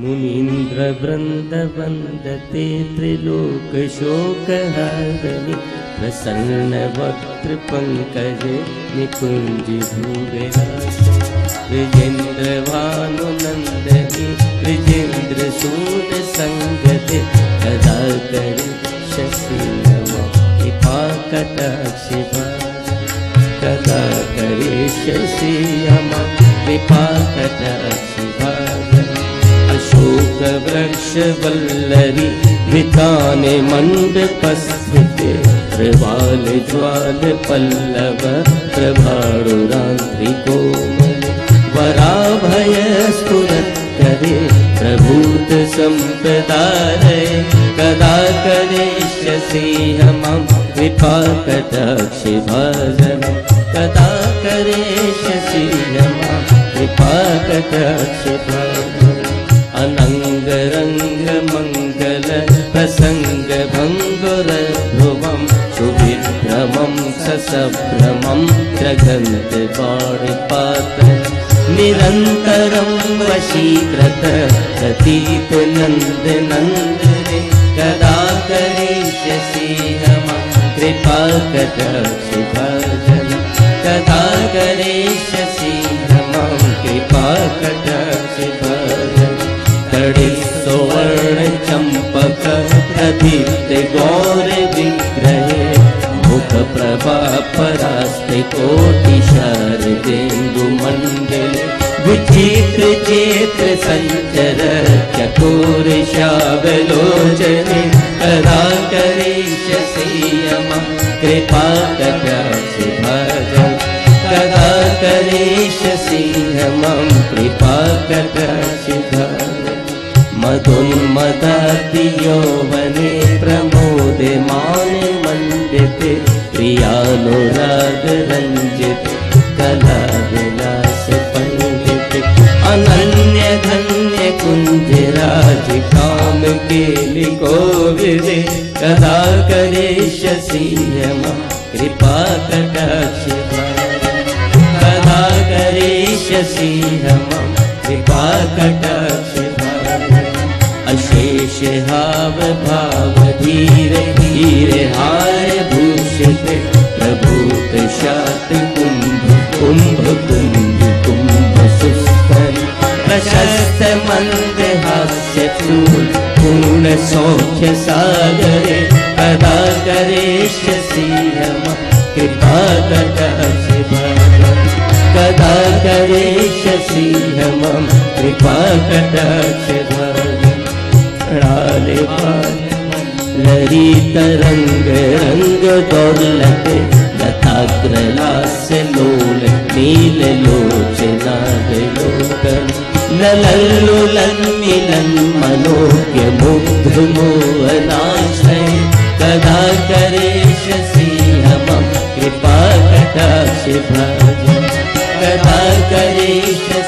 मुनीन्द्रवृन्दवन्दते त्रिलोकशोकहारिणि प्रसन्नवक्त्रपङ्कजे निकुञ्जभूरे विजेन्द्रभानुनन्दने विजेन्द्रसूरसङ्गते कदा करिष्यसि नमो कृपाकटाक्षिभा कदा करिष्यसि मम कृपाकटाक्षिभा अशोकवृक्षवल्लरि विताने मण्डपस्थिते प्रवाल ज्वाल पल्लव प्रभाडुरान्त्रिकोमल वराभय स्फुरत्करे प्रभूत सम्प्रदाय कदा मम कृपाकटाक्षि भाजन कदा करिष्यसि मम कृपाकटाक्षि भाजन अनङ्गरङ्गमङ्गल प्रसङ्गभङ्गुरध्रुवं सुविभ्रमं ससभ्रमं जगन्तपाणिपात निरन्तरं वशीकृत प्रतीतनन्दनन्दने कदा करिष्यसि कृपाकटाक्षि भजन कदा करिष्यसि कृपाकटाक्षि भजन प्रदीप्त गौर विग्रहे मुख प्रभा परास्ते कोटि शारदेन्दु मण्डल विचित्र चेत्र सञ्चर चकोर शावलोचने कदा करिष्यसि मम कृपा कटाक्षि भजन कदा करिष्यसि मम कृपा कटाक्षि प्रमोदे प्रियानुरागरञ्जिते कला विलास पण्डिते अनन्य धन्य कुञ्जराज काम कोविदे कदा मम कृपा कटाक्षि कदा मम कृपा कटाक्षि अशेष हाव भाव धीर धीर हार भूषित। प्रभूत शात प्रशस्त मंद हास्य फूल पूर्ण सौख्य सागरे। कदा करेष्यसि हम कृपा कटाक्षि भगवन्। कदा मम कृपा कटाक्षि भगवन् ललित रंग रंग दौलत लताग्रलास लोल नील लोचना लोकन ललल्लुलन मिलन मनोज्ञ मुग्ध मोहनाशय कदा करेष्यसि मम कृपा कटाक्षि भजन कदा करिष्यसि मम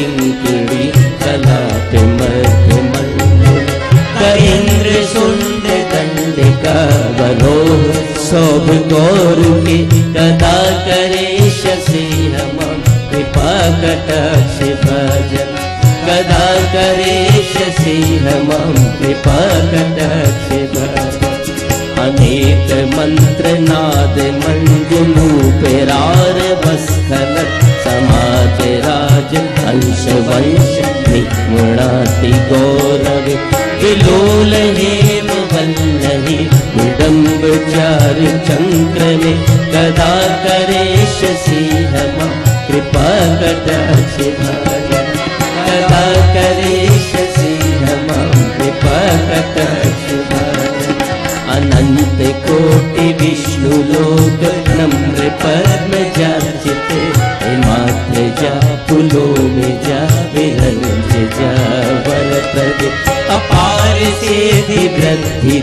रत्न किङ्किणी कलाप मध्य मण्डल करेन्द्र सुन्द दण्डिका वरो शोभ गौरुके कदा करेष्यसि मम कृपा कटाक्षि भजन। कदा करिष्यसि मम कृपा कटाक्षि भजन। अनेक मन्त्रनाद मञ्जुलूपेरार बस्खल समाज राज अंश वंश निगुणाति ंशवंशै मृणाति गोले त्रिलोलये वन्दने चन्द्र मे कदा करेश करेशसि कृपा कृपकटिव कदा करेशसि नम कृपकटिव नम्र कृप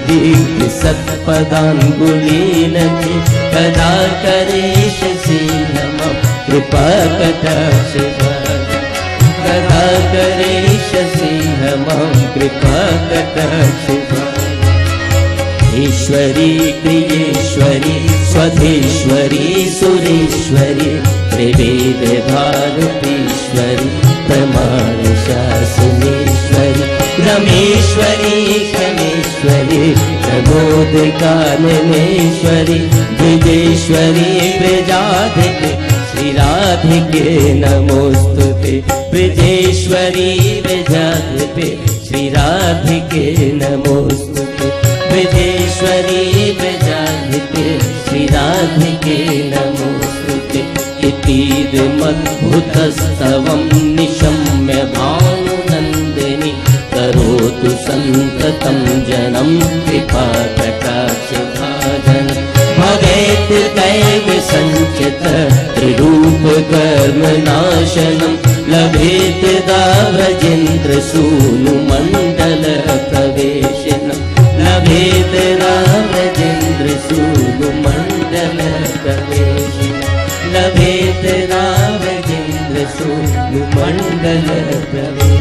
दीर्घ सत्पदाङ्गुलीन कदा करेश नम कृपा कटाक्ष कदा करेश मम कृपा कटाक्ष ईश्वरी प्रियेश्वरी स्वधेश्वरी सुरेश्वरी त्रिवेद भारतीश्वरी रमेश्वरी क्षमेश्वरी, प्रबोधकाननेश्वरी, विदेश्वरी, प्रजाधिक, श्रीराधिके नमोऽस्तु ते ब्रजेश्वरी प्रजाधिपे श्रीराधिके नमोऽस्तु ते ब्रजेश्वरी प्रजाधिपे श्रीराधिके नमोऽस्तु इतिद इतीदमद्भुतस्तवम् सन्ततं जनं कृपाकटाक्षभाजन भवेत् दैव सञ्चित त्रिरूपकर्मनाशनं लभेत् दाव्रजेन्द्रसूनुमण्डलप्रवेशनं लभेत् रामजेन्द्रसूनुमण्डलप्रवेशनं लभेत् रामजेन्द्रसूनुमण्डलप्रवेश